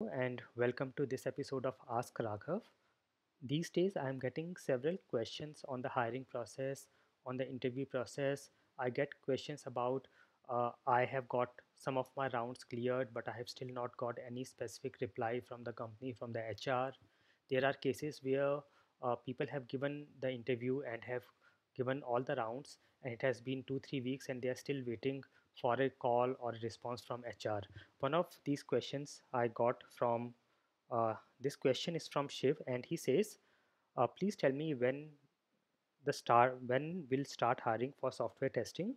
and welcome to this episode of Ask Raghav. These days, I am getting several questions on the hiring process, on the interview process. I get questions about uh, I have got some of my rounds cleared, but I have still not got any specific reply from the company, from the HR. There are cases where uh, people have given the interview and have given all the rounds, and it has been two, three weeks, and they are still waiting for a call or a response from HR. One of these questions I got from uh, this question is from Shiv, and he says, uh, "Please tell me when the start when will start hiring for software testing."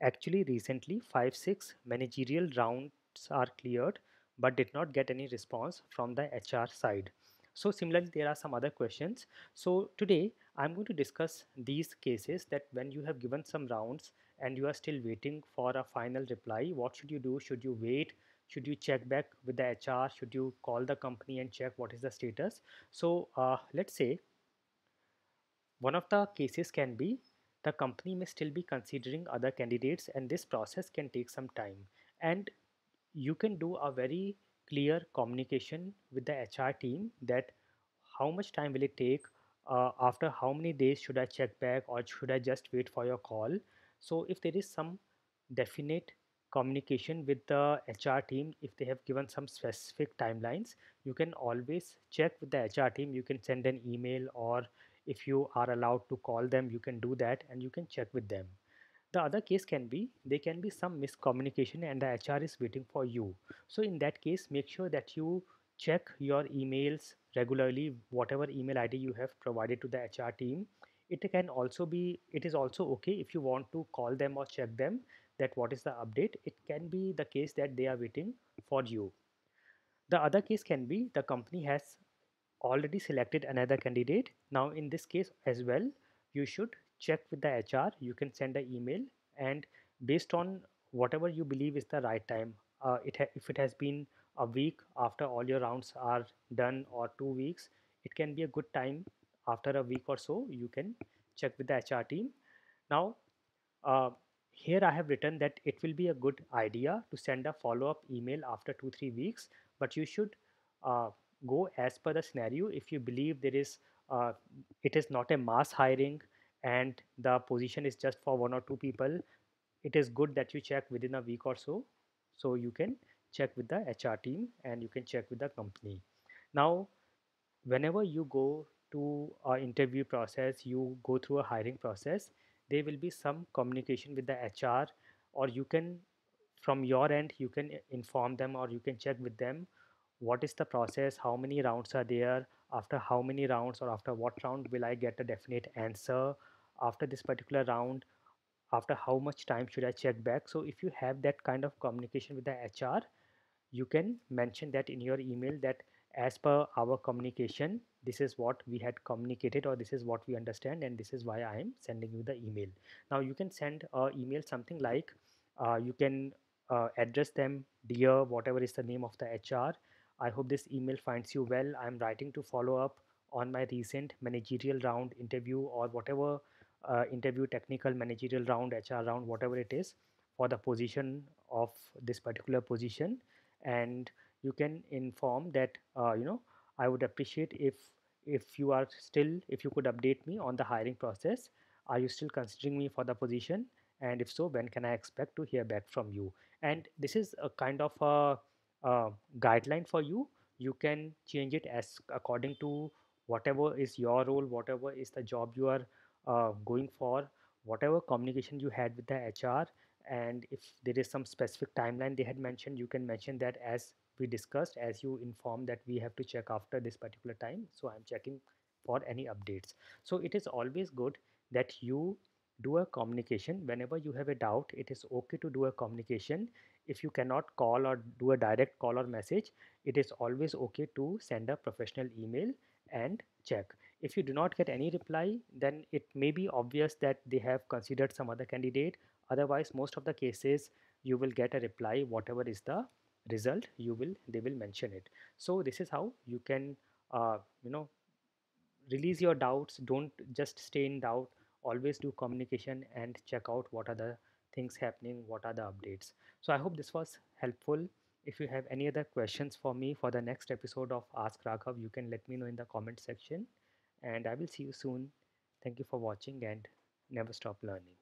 Actually, recently, five six managerial rounds are cleared, but did not get any response from the HR side. So similarly, there are some other questions. So today, I'm going to discuss these cases that when you have given some rounds and you are still waiting for a final reply, what should you do? Should you wait? Should you check back with the HR? Should you call the company and check what is the status? So uh, let's say one of the cases can be the company may still be considering other candidates and this process can take some time and you can do a very clear communication with the HR team that how much time will it take uh, after how many days should I check back or should I just wait for your call? So if there is some definite communication with the HR team if they have given some specific timelines you can always check with the HR team. You can send an email or if you are allowed to call them you can do that and you can check with them the other case can be there can be some miscommunication and the hr is waiting for you. So in that case make sure that you check your emails regularly whatever email id you have provided to the hr team. It can also be it is also okay if you want to call them or check them that what is the update. It can be the case that they are waiting for you. The other case can be the company has already selected another candidate. Now in this case as well you should check with the hr you can send an email and based on whatever you believe is the right time uh, it if it has been a week after all your rounds are done or two weeks it can be a good time after a week or so you can check with the hr team now uh, here I have written that it will be a good idea to send a follow-up email after two three weeks, but you should uh, go as per the scenario. If you believe there is uh, it is not a mass hiring and the position is just for one or two people, it is good that you check within a week or so. So you can check with the HR team and you can check with the company. Now whenever you go to a interview process you go through a hiring process there will be some communication with the hr or you can from your end you can inform them or you can check with them what is the process how many rounds are there after how many rounds or after what round will i get a definite answer after this particular round after how much time should i check back? So if you have that kind of communication with the hr you can mention that in your email that as per our communication this is what we had communicated or this is what we understand and this is why i am sending you the email. Now you can send a email something like uh, you can uh, address them dear whatever is the name of the hr i hope this email finds you well. I'm writing to follow up on my recent managerial round interview or whatever uh, interview technical managerial round hr round whatever it is for the position of this particular position. And you can inform that uh, you know i would appreciate if if you are still if you could update me on the hiring process. Are you still considering me for the position? And if so when can i expect to hear back from you? And this is a kind of a, a guideline for you you can change it as according to whatever is your role whatever is the job you are uh, going for whatever communication you had with the hr and if there is some specific timeline they had mentioned you can mention that as we discussed as you inform that we have to check after this particular time. So i'm checking for any updates. So it is always good that you do a communication. Whenever you have a doubt it is okay to do a communication. If you cannot call or do a direct call or message it is always okay to send a professional email and check. If you do not get any reply then it may be obvious that they have considered some other candidate. Otherwise most of the cases you will get a reply whatever is the result you will they will mention it. So this is how you can uh, you know release your doubts. Don't just stay in doubt always do communication and check out what are the things happening what are the updates so i hope this was helpful If you have any other questions for me for the next episode of Ask Raghav, you can let me know in the comment section. And I will see you soon. Thank you for watching and never stop learning.